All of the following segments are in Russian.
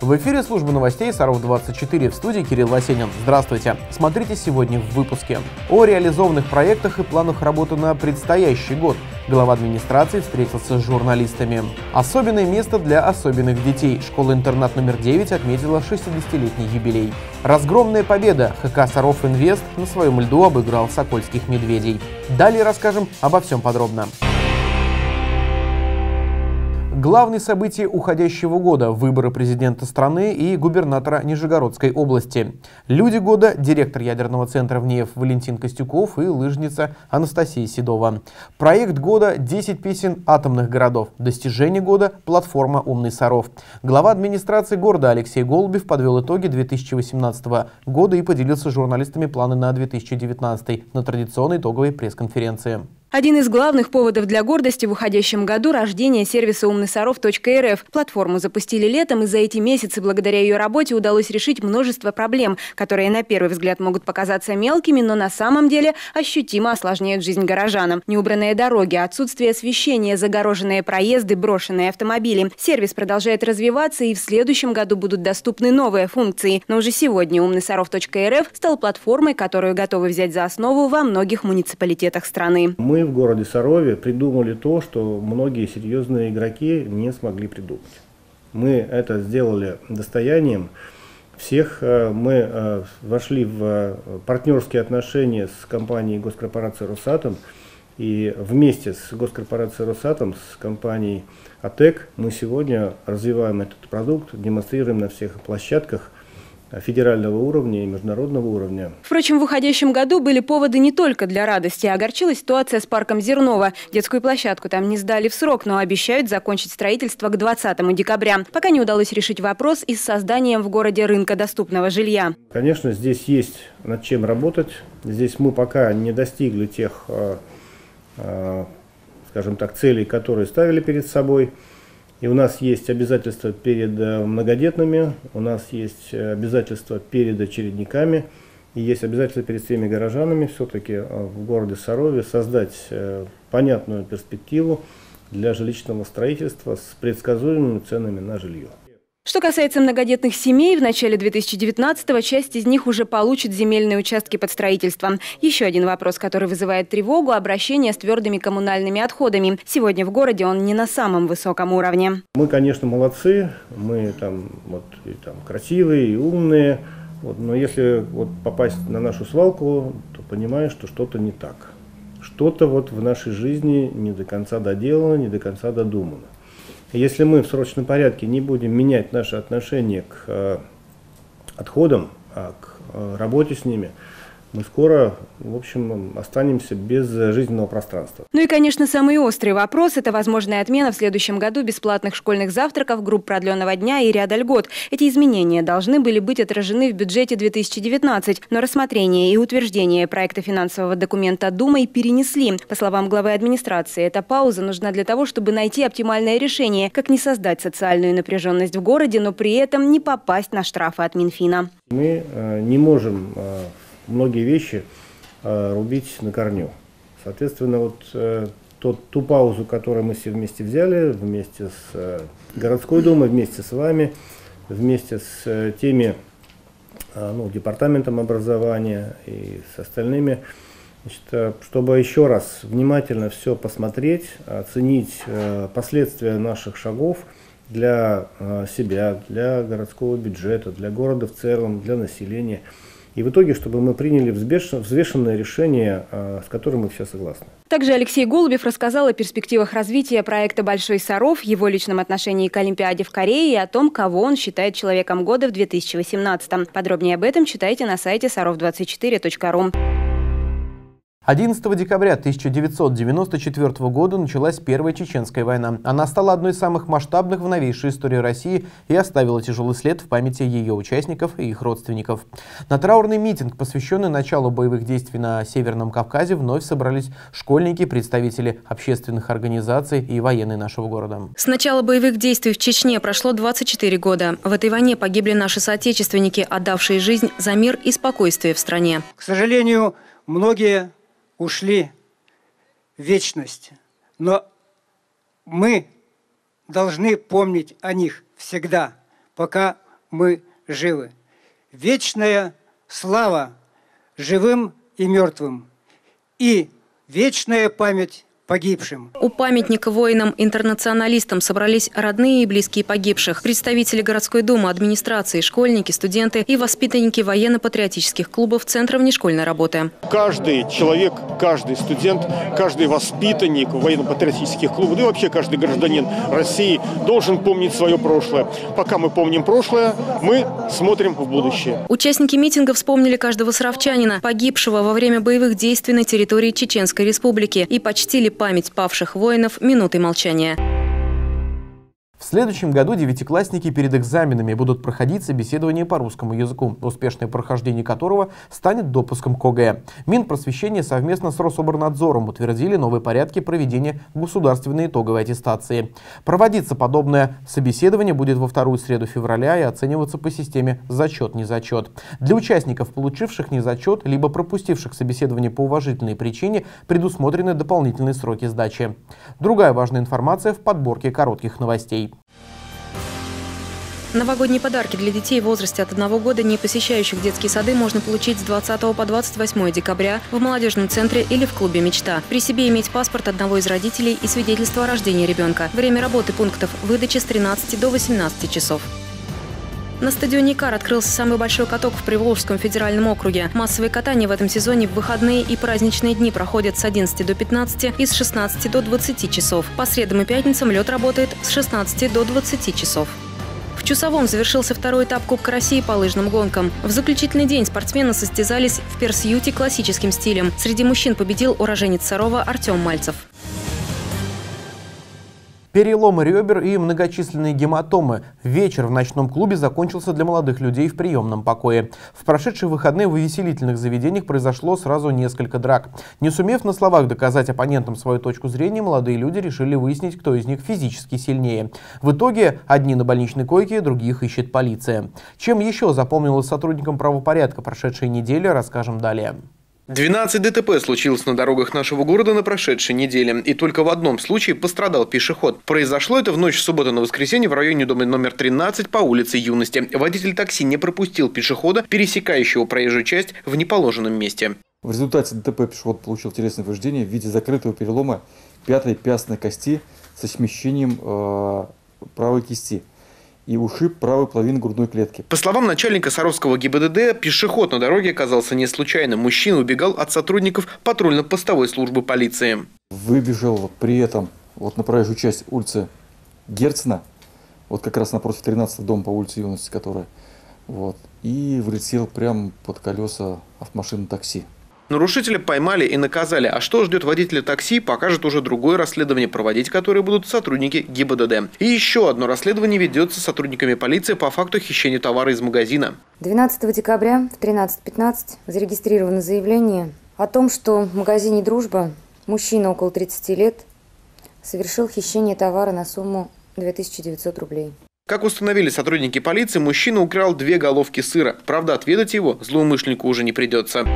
В эфире службы новостей Саров-24 в студии Кирилл Васенин. Здравствуйте. Смотрите сегодня в выпуске. О реализованных проектах и планах работы на предстоящий год. Глава администрации встретился с журналистами. Особенное место для особенных детей. Школа-интернат номер 9 отметила 60-летний юбилей. Разгромная победа. ХК Саров Инвест на своем льду обыграл сокольских медведей. Далее расскажем обо всем подробно. Главные события уходящего года – выборы президента страны и губернатора Нижегородской области. Люди года – директор ядерного центра ВНЕФ Валентин Костюков и лыжница Анастасия Седова. Проект года – 10 песен атомных городов. Достижение года – платформа «Умный Саров». Глава администрации города Алексей Голубев подвел итоги 2018 года и поделился с журналистами планы на 2019 на традиционной итоговой пресс-конференции. Один из главных поводов для гордости в уходящем году – рождение сервиса умныйсаров.рф. Платформу запустили летом, и за эти месяцы благодаря ее работе удалось решить множество проблем, которые на первый взгляд могут показаться мелкими, но на самом деле ощутимо осложняют жизнь горожанам. Неубранные дороги, отсутствие освещения, загороженные проезды, брошенные автомобили. Сервис продолжает развиваться, и в следующем году будут доступны новые функции. Но уже сегодня умныйсаров.рф стал платформой, которую готовы взять за основу во многих муниципалитетах страны. Мы мы в городе Сарове придумали то, что многие серьезные игроки не смогли придумать. Мы это сделали достоянием всех. Э, мы э, вошли в э, партнерские отношения с компанией госкорпорации «Росатом», и вместе с госкорпорацией «Росатом», с компанией «АТЭК» мы сегодня развиваем этот продукт, демонстрируем на всех площадках – федерального уровня и международного уровня. Впрочем, в уходящем году были поводы не только для радости. Огорчила ситуация с парком Зернова. Детскую площадку там не сдали в срок, но обещают закончить строительство к 20 декабря. Пока не удалось решить вопрос и с созданием в городе рынка доступного жилья. Конечно, здесь есть над чем работать. Здесь мы пока не достигли тех, э, э, скажем так, целей, которые ставили перед собой. И у нас есть обязательства перед э, многодетными, у нас есть э, обязательства перед очередниками, и есть обязательства перед всеми горожанами все-таки э, в городе Сарове создать понятную перспективу для жилищного строительства с предсказуемыми ценами на жилье. Что касается многодетных семей, в начале 2019-го часть из них уже получит земельные участки под строительство. Еще один вопрос, который вызывает тревогу – обращение с твердыми коммунальными отходами. Сегодня в городе он не на самом высоком уровне. Мы, конечно, молодцы, мы там, вот, и, там красивые и умные, вот, но если вот, попасть на нашу свалку, то понимаешь, что что-то не так. Что-то вот в нашей жизни не до конца доделано, не до конца додумано. Если мы в срочном порядке не будем менять наше отношение к э, отходам, а к э, работе с ними, мы скоро, в общем, останемся без жизненного пространства. Ну и, конечно, самый острый вопрос – это возможная отмена в следующем году бесплатных школьных завтраков, групп продленного дня и ряда льгот. Эти изменения должны были быть отражены в бюджете 2019, но рассмотрение и утверждение проекта финансового документа Думой перенесли. По словам главы администрации, эта пауза нужна для того, чтобы найти оптимальное решение, как не создать социальную напряженность в городе, но при этом не попасть на штрафы от Минфина. Мы э, не можем э, многие вещи э, рубить на корню. Соответственно, вот э, тот, ту паузу, которую мы все вместе взяли, вместе с э, городской думой, вместе с вами, вместе с теми, ну, департаментом образования и с остальными, значит, чтобы еще раз внимательно все посмотреть, оценить последствия наших шагов для себя, для городского бюджета, для города в целом, для населения – и в итоге, чтобы мы приняли взвешенное решение, а, с которым мы все согласны. Также Алексей Голубев рассказал о перспективах развития проекта «Большой Саров», его личном отношении к Олимпиаде в Корее и о том, кого он считает человеком года в 2018. Подробнее об этом читайте на сайте sarov24.ru. 11 декабря 1994 года началась Первая Чеченская война. Она стала одной из самых масштабных в новейшей истории России и оставила тяжелый след в памяти ее участников и их родственников. На траурный митинг, посвященный началу боевых действий на Северном Кавказе, вновь собрались школьники, представители общественных организаций и военные нашего города. С начала боевых действий в Чечне прошло 24 года. В этой войне погибли наши соотечественники, отдавшие жизнь за мир и спокойствие в стране. К сожалению, многие ушли в вечность. Но мы должны помнить о них всегда, пока мы живы. Вечная слава живым и мертвым. И вечная память погибшим. У памятника воинам-интернационалистам собрались родные и близкие погибших, представители городской думы, администрации, школьники, студенты и воспитанники военно-патриотических клубов Центра внешкольной работы. Каждый человек, каждый студент, каждый воспитанник военно-патриотических клубов, да и вообще каждый гражданин России должен помнить свое прошлое. Пока мы помним прошлое, мы смотрим в будущее. Участники митинга вспомнили каждого саровчанина, погибшего во время боевых действий на территории Чеченской Республики и почтили память павших воинов минутой молчания. В следующем году девятиклассники перед экзаменами будут проходить собеседование по русскому языку, успешное прохождение которого станет допуском к ОГЭ. Минпросвещение совместно с Рособорнадзором утвердили новые порядки проведения государственной итоговой аттестации. Проводиться подобное собеседование будет во вторую среду февраля и оцениваться по системе «зачет-незачет». Для участников, получивших незачет, либо пропустивших собеседование по уважительной причине, предусмотрены дополнительные сроки сдачи. Другая важная информация в подборке коротких новостей. Новогодние подарки для детей в возрасте от 1 года, не посещающих детские сады, можно получить с 20 по 28 декабря в молодежном центре или в клубе «Мечта». При себе иметь паспорт одного из родителей и свидетельство о рождении ребенка. Время работы пунктов выдачи с 13 до 18 часов. На стадионе «Икар» открылся самый большой каток в Приволжском федеральном округе. Массовые катания в этом сезоне в выходные и праздничные дни проходят с 11 до 15 и с 16 до 20 часов. По средам и пятницам лед работает с 16 до 20 часов. В Чусовом завершился второй этап Кубка России по лыжным гонкам. В заключительный день спортсмены состязались в персьюте классическим стилем. Среди мужчин победил уроженец Сарова Артем Мальцев. Переломы ребер и многочисленные гематомы. Вечер в ночном клубе закончился для молодых людей в приемном покое. В прошедшие выходные в увеселительных заведениях произошло сразу несколько драк. Не сумев на словах доказать оппонентам свою точку зрения, молодые люди решили выяснить, кто из них физически сильнее. В итоге одни на больничной койке, других ищет полиция. Чем еще запомнилось сотрудникам правопорядка прошедшей недели, расскажем далее. 12 ДТП случилось на дорогах нашего города на прошедшей неделе, и только в одном случае пострадал пешеход. Произошло это в ночь субботы на воскресенье в районе дома номер 13 по улице Юности. Водитель такси не пропустил пешехода, пересекающего проезжую часть в неположенном месте. В результате ДТП пешеход получил телесное повреждение в виде закрытого перелома пятой пястной кости со смещением э, правой кисти и ушиб правой половины грудной клетки. По словам начальника Саровского ГИБДД, пешеход на дороге оказался не случайным. Мужчина убегал от сотрудников патрульно-постовой службы полиции. Выбежал при этом вот на проезжую часть улицы Герцена, вот как раз напротив 13 дом по улице Юности, которая, вот, и влетел прямо под колеса автомашины такси. Нарушителя поймали и наказали. А что ждет водителя такси, покажет уже другое расследование, проводить которое будут сотрудники ГИБДД. И еще одно расследование ведется сотрудниками полиции по факту хищения товара из магазина. 12 декабря в 13.15 зарегистрировано заявление о том, что в магазине «Дружба» мужчина около 30 лет совершил хищение товара на сумму 2900 рублей. Как установили сотрудники полиции, мужчина украл две головки сыра. Правда, отведать его злоумышленнику уже не придется.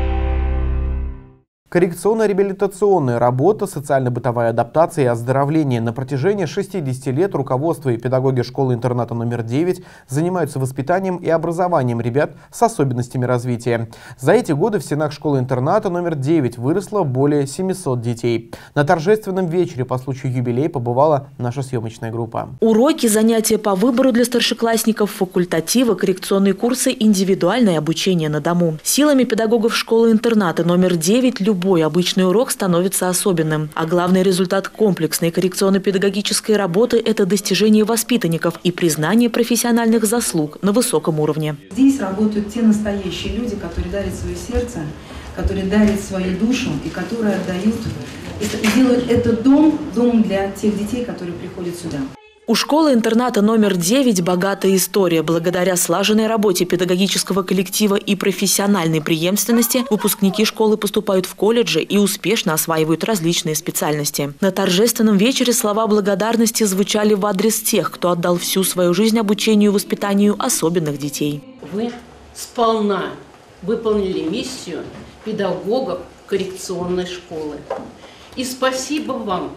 Коррекционно-реабилитационная работа, социально-бытовая адаптация и оздоровление. На протяжении 60 лет руководство и педагоги школы-интерната номер 9 занимаются воспитанием и образованием ребят с особенностями развития. За эти годы в стенах школы-интерната номер 9 выросло более 700 детей. На торжественном вечере по случаю юбилея побывала наша съемочная группа. Уроки, занятия по выбору для старшеклассников, факультативы, коррекционные курсы, индивидуальное обучение на дому. Силами педагогов школы-интерната номер 9 любовь любой обычный урок становится особенным. А главный результат комплексной коррекционно-педагогической работы – это достижение воспитанников и признание профессиональных заслуг на высоком уровне. Здесь работают те настоящие люди, которые дарят свое сердце, которые дарят свою душу и которые отдают делают этот дом домом для тех детей, которые приходят сюда. У школы-интерната номер 9 богатая история. Благодаря слаженной работе педагогического коллектива и профессиональной преемственности выпускники школы поступают в колледжи и успешно осваивают различные специальности. На торжественном вечере слова благодарности звучали в адрес тех, кто отдал всю свою жизнь обучению и воспитанию особенных детей. Вы сполна выполнили миссию педагогов коррекционной школы. И спасибо вам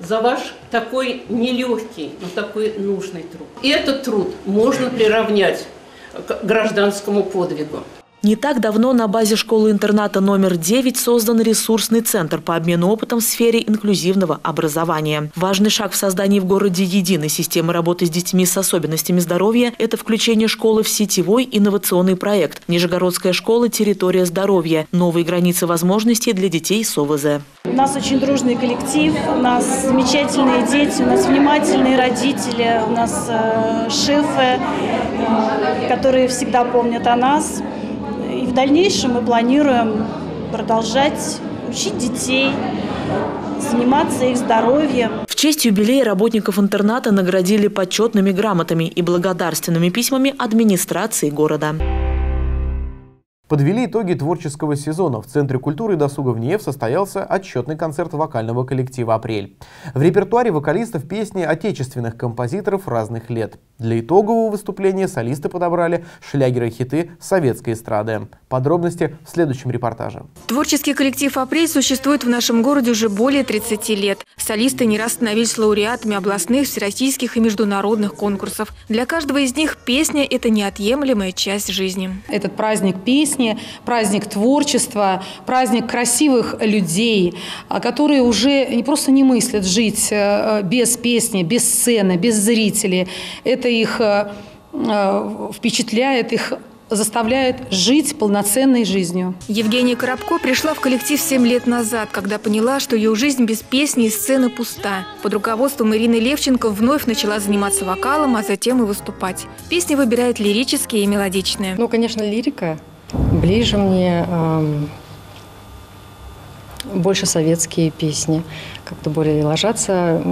за ваш такой нелегкий, но такой нужный труд. И этот труд можно приравнять к гражданскому подвигу. Не так давно на базе школы-интерната номер 9 создан ресурсный центр по обмену опытом в сфере инклюзивного образования. Важный шаг в создании в городе единой системы работы с детьми с особенностями здоровья – это включение школы в сетевой инновационный проект «Нижегородская школа. Территория здоровья. Новые границы возможностей для детей с ОВЗ». У нас очень дружный коллектив, у нас замечательные дети, у нас внимательные родители, у нас э, шефы, э, которые всегда помнят о нас. Дальнейшем мы планируем продолжать учить детей, заниматься их здоровьем. В честь юбилея работников интерната наградили почетными грамотами и благодарственными письмами администрации города. Подвели итоги творческого сезона. В Центре культуры и досуга в НИЕВ состоялся отчетный концерт вокального коллектива «Апрель». В репертуаре вокалистов песни отечественных композиторов разных лет. Для итогового выступления солисты подобрали шлягеры и хиты советской эстрады. Подробности в следующем репортаже. Творческий коллектив «Апрель» существует в нашем городе уже более 30 лет. Солисты не раз становились лауреатами областных, всероссийских и международных конкурсов. Для каждого из них песня – это неотъемлемая часть жизни. Этот праздник песни песни, праздник творчества, праздник красивых людей, а, которые уже не просто не мыслят жить э, без песни, без сцены, без зрителей. Это их э, э, впечатляет, их заставляет жить полноценной жизнью. Евгения Коробко пришла в коллектив 7 лет назад, когда поняла, что ее жизнь без песни и сцены пуста. Под руководством Ирины Левченко вновь начала заниматься вокалом, а затем и выступать. Песни выбирает лирические и мелодичные. Ну, конечно, лирика ближе мне больше советские песни, как-то более ложатся,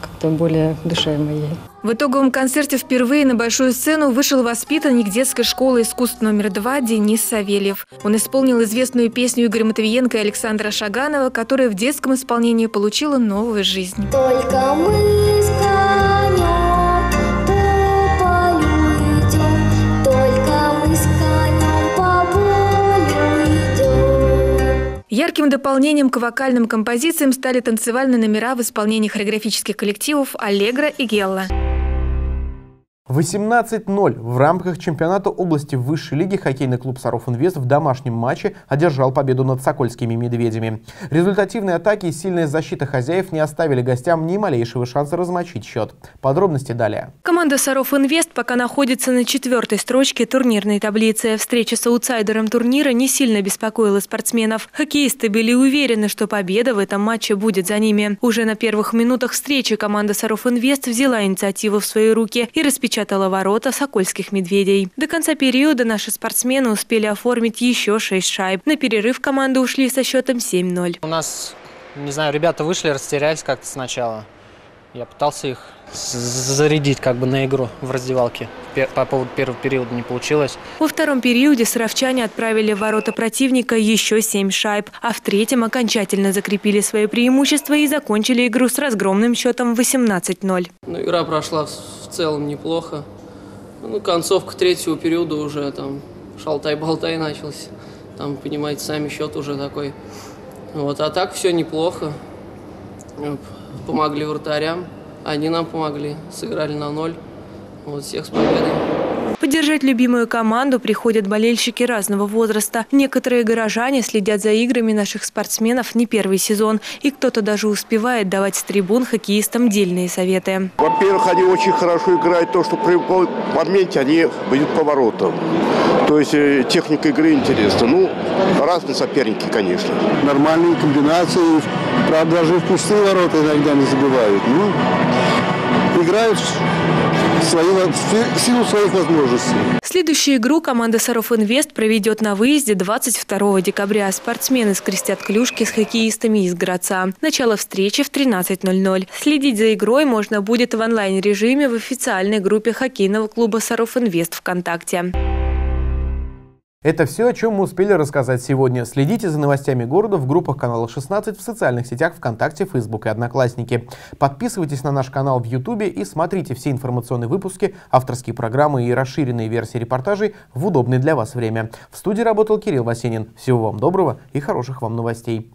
как-то более душе моей. В итоговом концерте впервые на большую сцену вышел воспитанник детской школы искусств номер два Денис Савельев. Он исполнил известную песню Игоря Матвиенко и Александра Шаганова, которая в детском исполнении получила новую жизнь. Только мы Ярким дополнением к вокальным композициям стали танцевальные номера в исполнении хореографических коллективов «Аллегра» и «Гелла». 18-0 в рамках чемпионата области высшей лиги хоккейный клуб «Саров Инвест» в домашнем матче одержал победу над сокольскими «Медведями». Результативные атаки и сильная защита хозяев не оставили гостям ни малейшего шанса размочить счет. Подробности далее. Команда «Саров Инвест» пока находится на четвертой строчке турнирной таблицы. Встреча с аутсайдером турнира не сильно беспокоила спортсменов. Хоккеисты были уверены, что победа в этом матче будет за ними. Уже на первых минутах встречи команда «Саров Инвест» взяла инициативу в свои руки и распечатала запечатала ворота сокольских медведей. До конца периода наши спортсмены успели оформить еще шесть шайб. На перерыв команды ушли со счетом 7-0. У нас, не знаю, ребята вышли, растерялись как-то сначала. Я пытался их зарядить как бы на игру в раздевалке. По поводу первого периода не получилось. Во втором периоде саровчане отправили в ворота противника еще семь шайб, а в третьем окончательно закрепили свои преимущества и закончили игру с разгромным счетом 18-0. Ну, игра прошла в целом неплохо. Ну, концовка третьего периода уже там шалтай-болтай начался. Там, понимаете, сами счет уже такой. Вот, а так все неплохо. Помогли вратарям. Они нам помогли, сыграли на ноль. Вот, всех с победой. Поддержать любимую команду приходят болельщики разного возраста. Некоторые горожане следят за играми наших спортсменов не первый сезон. И кто-то даже успевает давать с трибун хоккеистам дельные советы. Во-первых, они очень хорошо играют то, что при моменте они бьют поворотом. То есть э, техника игры интересна. Ну, разные соперники, конечно. Нормальные комбинации. Правда, даже в пустые ворота иногда не забивают. Ну, играют свои, в силу своих возможностей. Следующую игру команда «Саров Инвест» проведет на выезде 22 декабря. Спортсмены скрестят клюшки с хоккеистами из Граца. Начало встречи в 13.00. Следить за игрой можно будет в онлайн-режиме в официальной группе хоккейного клуба «Саров Инвест» ВКонтакте. Это все, о чем мы успели рассказать сегодня. Следите за новостями города в группах канала 16 в социальных сетях ВКонтакте, Фейсбук и Одноклассники. Подписывайтесь на наш канал в Ютубе и смотрите все информационные выпуски, авторские программы и расширенные версии репортажей в удобное для вас время. В студии работал Кирилл Васенин. Всего вам доброго и хороших вам новостей.